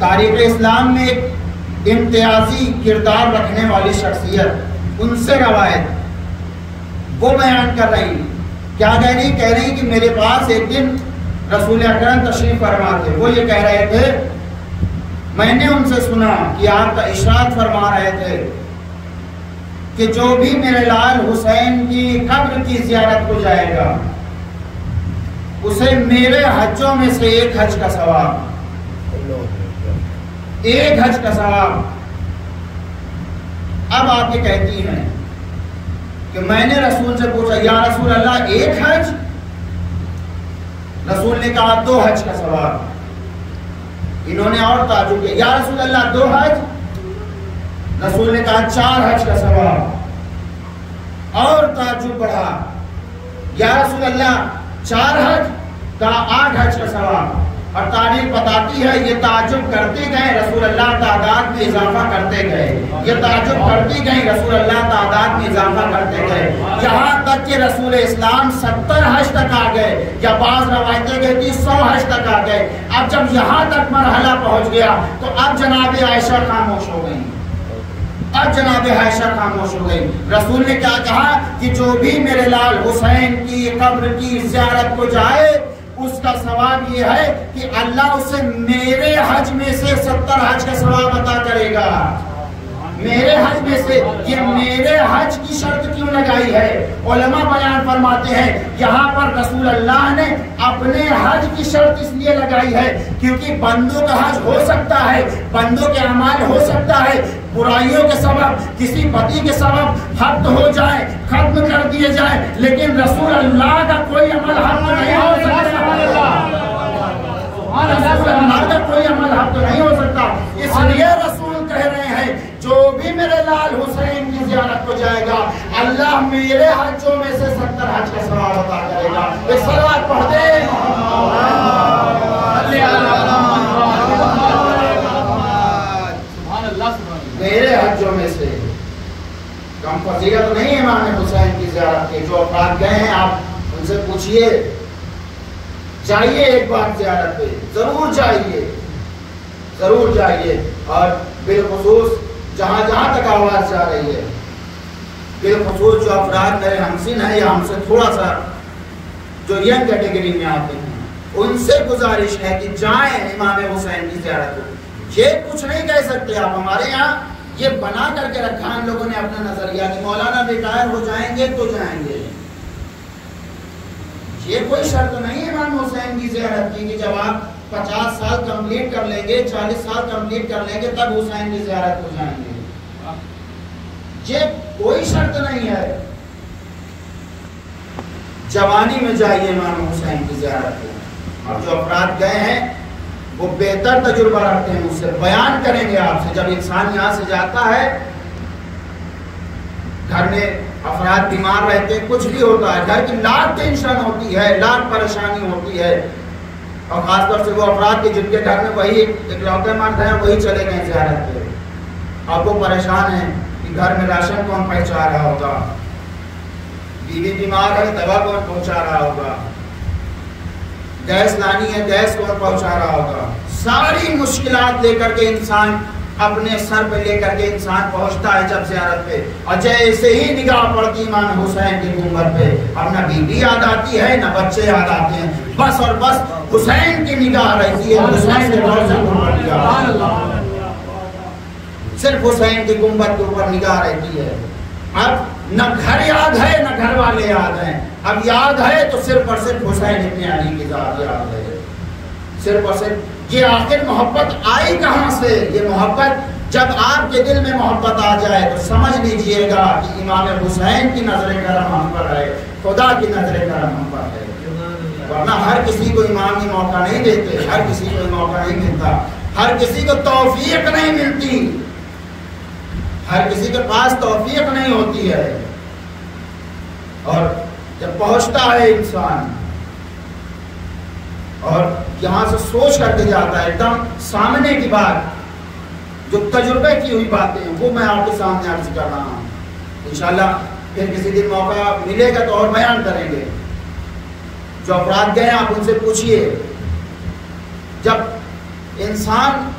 तारीख इस्लाम में एक इम्तियाजी किरदार रखने वाली शख्सियत, उनसे रवायत। वो बयान कर रही क्या कह रही कह रही कि मेरे पास एक दिन रसूल अकरम तशरीफ़ फरमा थे? वो ये कह रहे थे, मैंने उनसे सुना कि आपका इशाद फरमा रहे थे कि जो भी मेरे लाल हुसैन की कब्र की जियारत को जाएगा, उसे मेरे हजों में से एक हज का सवाब। एक हज का सवाब अब ये कहती हैं कि मैंने रसूल से पूछा, या रसूल अल्लाह एक हज? रसूल ने कहा, दो हज का सवाब इन्होंने और ताजुब किया, या रसूल अल्लाह दो हज? रसूल ने कहा, चार हज का सवाब और ताजुब बढ़ा, या रसूल अल्लाह चार हज का आठ हज का सवाब और तारीख बताती है, ये ताजुब करते गए रसूल अल्लाह तादाद में इजाफा करते गए। ये ताजुब करती गई रसूल अल्लाह तादाद में इजाफा करते गए। यहाँ तक कि रसूल इस्लाम सत्तर हज तक आ गए, या बाज रवायतें कहती सौ हज तक आ गए। अब जब यहाँ तक मरहला पहुँच गया तो अब जनाब आयशा खामोश हो गई। अब जनाब आयशा खामोश हो गई। रसूल ने क्या कहा कि जो भी मेरे लाल हुसैन की कब्र की जियारत को जाए उसका सवाब ये है कि अल्लाह उसे मेरे हज में से सत्तर हज का सवाब अता करेगा। मेरे हज में से ये मेरे हज की शर्त क्यों लगाई है? ओलमा बयान फरमाते हैं यहाँ पर रसूल अल्लाह ने अपने हज की शर्त इसलिए लगाई है क्योंकि बंदों का हज हो सकता है बंदों के अमाल हो सकता है बुराइयों के सबब किसी पति के सबब हद हो जाए खत्म कर दिए जाए लेकिन रसूल अल्लाह का कोई अमल हद नहीं हो सकता। रसूल अल्लाह। का कोई अमल हद नहीं हो सकता। इसलिए रसूल कह रहे हैं जो भी मेरे लाल हुसैन की जियारत को जाएगा। अल्लाह मेरे हजों में से सत्तर हज का सवाब अता करेगा एक सलाद पढ़ दे। मेरे हजों में से। कम फजीलत नहीं है इमाम हुसैन की जियारत के। जो अफराद गए हैं आप उनसे पूछिए। चाहिए एक बार जियारत पे। ज़रूर चाहिए ज़रूर चाहिए और बिलखसूस जहाँ जहाँ तक आवाज़ जा रही है। बिलखसूस जो अफराद मेरे हमसिन है या हमसे थोड़ा सा जो यंग कैटेगरी में आते हैं, उनसे गुजारिश है कि जाएँ इमाम हुसैन की जियारत को। ये कुछ नहीं कह सकते आप, हमारे यहाँ ये बना करके रखा हम लोगों ने अपना नज़रिया कि मौलाना रिटायर हो जाएँगे तो जाएँगे। ये कोई शर्त नहीं है इमाम हुसैन की जियारत की, कि जब आप पचास साल कंप्लीट कर लेंगे, चालीस साल कंप्लीट कर लेंगे, तब हुसैन की जियारत को जाएँगे। ये कोई शर्त नहीं है। जवानी में जाइए इमाम हुसैन की जियारत को। और जो अपराध गए हैं, वो बेहतर तजुर्बा रखते हैं उससे बयान करेंगे आपसे, जब इंसान यहाँ से जाता है, घर में अफराद बीमार रहते हैं, कुछ भी होता है, घर की लाख टेंशन होती है, लाख परेशानी होती है। और खासतौर से वो अफराद के जिनके घर में वही इकलौते मर्द हैं, वही चले गए जियारत पे। अब वो परेशान हैं। घर में राशन कौन पहुँचा रहा होगा? बीवी बीमार है, दवा कौन पहुँचा रहा होगा? गैस लानी है, गैस कौन पहुँचा रहा होगा? सारी मुश्किलात लेकर के इंसान अपने सर पे लेकर के इंसान पहुँचता है जब जियारत पे। और जैसे ही निगाह पड़ती इमाम हुसैन की उम्र पे, अब ना बीबी याद आती है, ना बच्चे याद आते हैं। बस और बस हुसैन की निगाह रहती है, हुसैन के सिर्फ़ हुसैन की गुंबद के ऊपर निगाह रहती है। अब न घर याद है, न घर वाले याद हैं। अब याद है तो सिर्फ़ और सिर्फ़ हुसैन इतने अली की याद है। सिर्फ़ और सिर्फ़, ये आखिर मोहब्बत आई कहाँ से? ये मोहब्बत, जब आपके दिल में मोहब्बत आ जाए तो समझ लीजिएगा कि इमाम हुसैन की नज़र करम हम पर है, खुदा की नज़र करम हम पर है। वरना हर किसी को इमाम की मौका नहीं देते, हर किसी को मौका नहीं मिलता, हर किसी को तौफीक नहीं मिलती। हर किसी के पास तौफीक नहीं होती है। और जब पहुँचता है इंसान, और यहाँ से सोच करके जाता है, एकदम सामने की बात, जो तजुर्बे की हुई बातें वो मैं आपके सामने अर्ज़ कर रहा हूँ। इंशाल्लाह फिर किसी दिन मौका मिलेगा तो और बयान करेंगे। जो अपराध गए आप उनसे पूछिए। जब इंसान